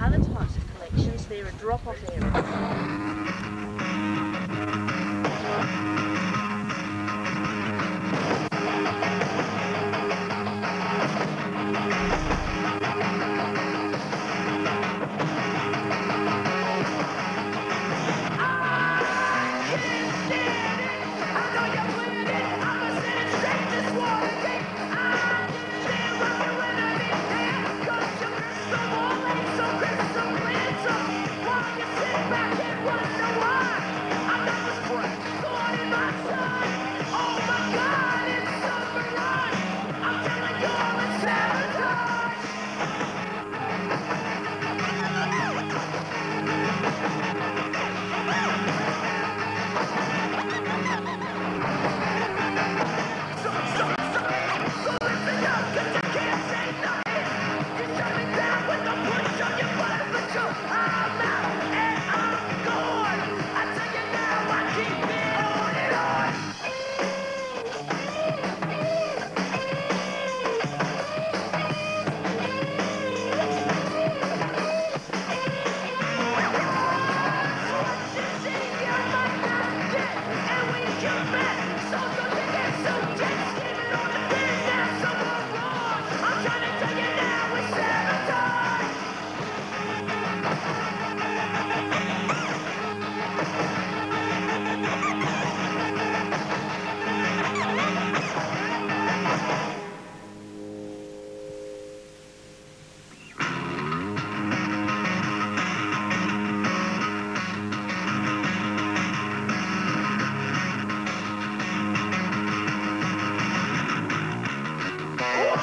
other types of collections, they're a drop-off area.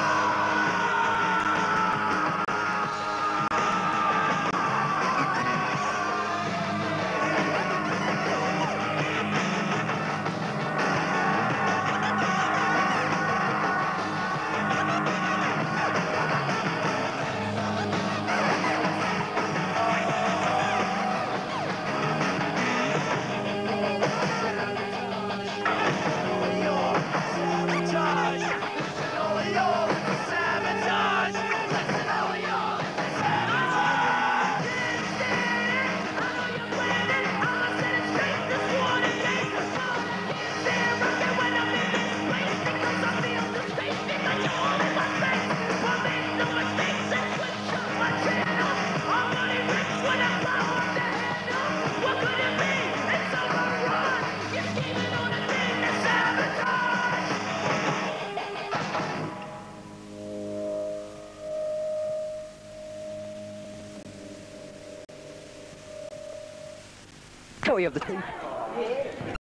Can we have the tea?